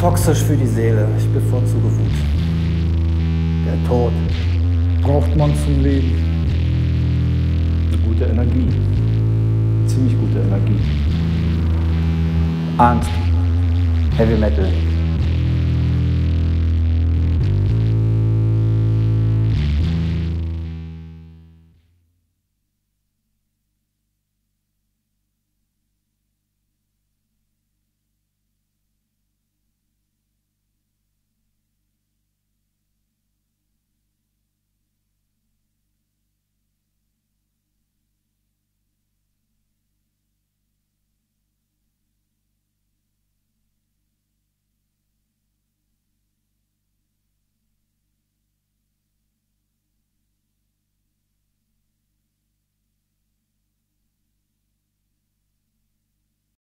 Toxisch für die Seele. Ich bevorzuge Wut. Der Tod. Braucht man zum Leben. Eine gute Energie. Ziemlich gute Energie. Angst. Heavy Metal.